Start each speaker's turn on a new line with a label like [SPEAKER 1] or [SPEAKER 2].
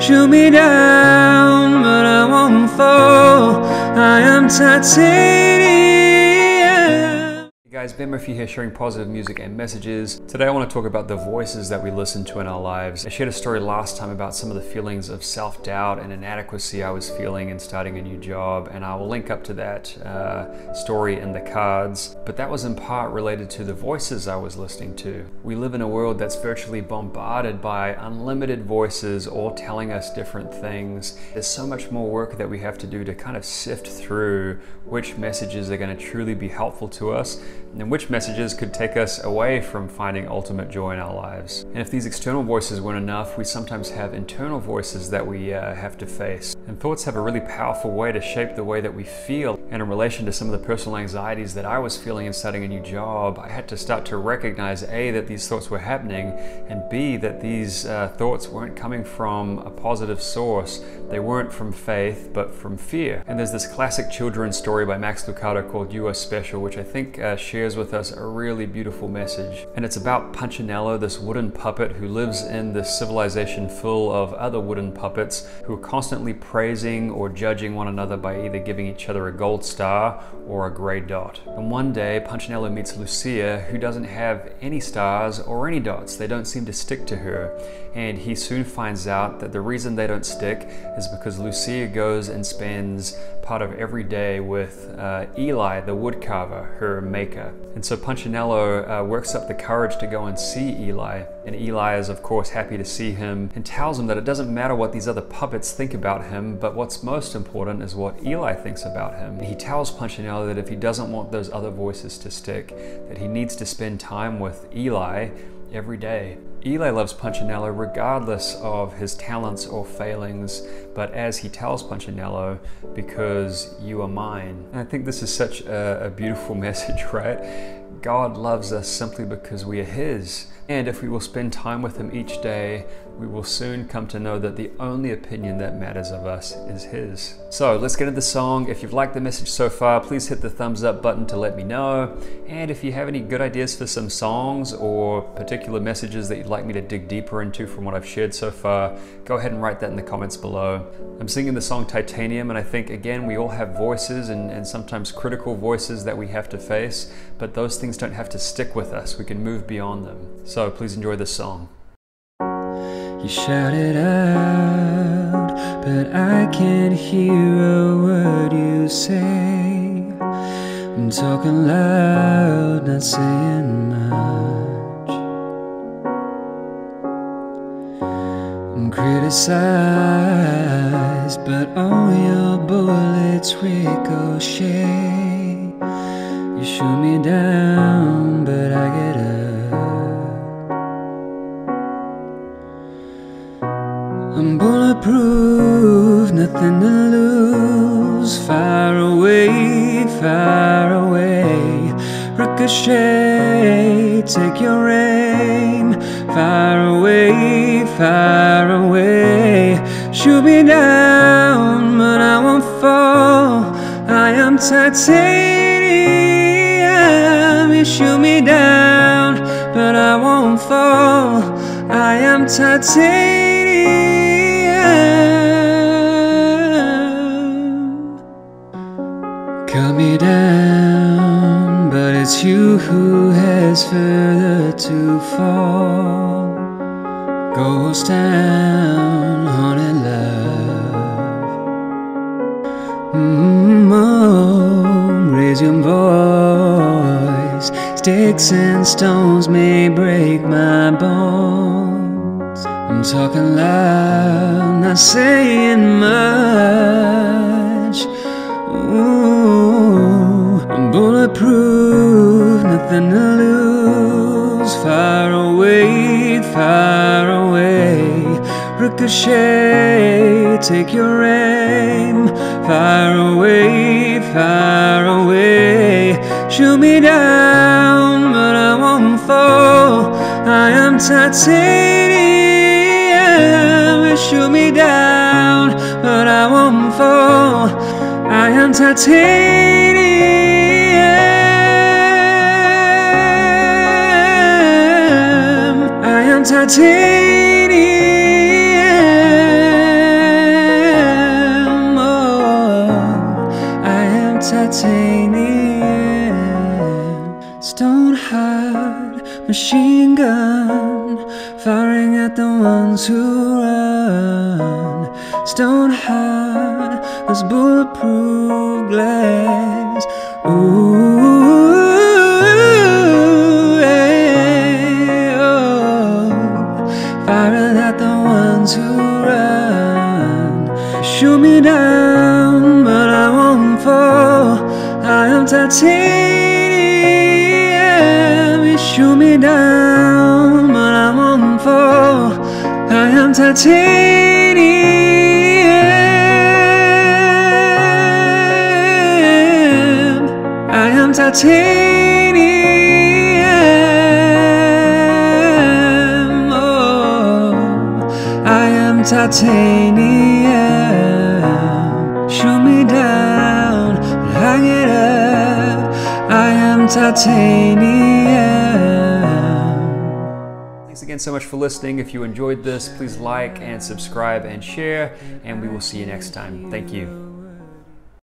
[SPEAKER 1] Shoot me down, but I won't fall. I am titanium.
[SPEAKER 2] Guys, Ben Murphy here sharing positive music and messages. Today I want to talk about the voices that we listen to in our lives. I shared a story last time about some of the feelings of self-doubt and inadequacy I was feeling in starting a new job and I will link up to that uh, story in the cards. But that was in part related to the voices I was listening to. We live in a world that's virtually bombarded by unlimited voices all telling us different things. There's so much more work that we have to do to kind of sift through which messages are going to truly be helpful to us and which messages could take us away from finding ultimate joy in our lives. And if these external voices weren't enough, we sometimes have internal voices that we uh, have to face. And thoughts have a really powerful way to shape the way that we feel. And in relation to some of the personal anxieties that I was feeling in starting a new job, I had to start to recognize A, that these thoughts were happening, and B, that these uh, thoughts weren't coming from a positive source. They weren't from faith, but from fear. And there's this classic children's story by Max Lucado called You Are Special, which I think uh, shares with us a really beautiful message. And it's about Punchinello, this wooden puppet who lives in this civilization full of other wooden puppets who are constantly praising or judging one another by either giving each other a gold star or a gray dot. And one day, Punchinello meets Lucia, who doesn't have any stars or any dots. They don't seem to stick to her. And he soon finds out that the reason they don't stick is because Lucia goes and spends part of every day with uh, Eli, the woodcarver, her maker. And so Punchinello uh, works up the courage to go and see Eli. And Eli is, of course, happy to see him and tells him that it doesn't matter what these other puppets think about him, but what's most important is what Eli thinks about him. And he tells Punchinello that if he doesn't want those other voices to stick, that he needs to spend time with Eli every day. Eli loves Punchinello regardless of his talents or failings, but as he tells Punchinello, because you are mine. And I think this is such a, a beautiful message, right? God loves us simply because we are His. And if we will spend time with Him each day, we will soon come to know that the only opinion that matters of us is His. So let's get into the song. If you've liked the message so far, please hit the thumbs up button to let me know. And if you have any good ideas for some songs or particular messages that you'd like me to dig deeper into from what I've shared so far, go ahead and write that in the comments below. I'm singing the song Titanium, and I think, again, we all have voices and, and sometimes critical voices that we have to face, but those things don't have to stick with us. We can move beyond them. So please enjoy this song.
[SPEAKER 1] You shout it out, but I can't hear a word you say. I'm talking loud, not saying much. I'm criticized, but all your bullets ricochet. Shoot me down, but I get up. I'm bulletproof, nothing to lose. Far away, far away. Ricochet, take your aim. Far away, far away. Shoot me down, but I won't fall. I am titanium. Shoot me down, but I won't fall. I am titanium. Cut me down, but it's you who has further to fall. Ghost town, Sticks and stones may break my bones. I'm talking loud, not saying much. Ooh, I'm bulletproof, nothing to lose. Far away, far away. Ricochet, take your aim. Far away, far away. Shoot me down, titanium. Shoot me down, but I won't fall. I am titanium. I am titanium. Stone hard machine gun firing at the ones who run. Stone hard as bulletproof glass. Ooh, hey, oh. firing at the ones who run. Shoot me down, but I won't fall. I am tattooed down, but I won't fall. I am titanium. I am titanium. Oh, I am titanium. Oh, Shoot me down, hang it up. I am titanium.
[SPEAKER 2] Again so much for listening. If you enjoyed this, please like and subscribe and share, and we will see you next time. Thank you.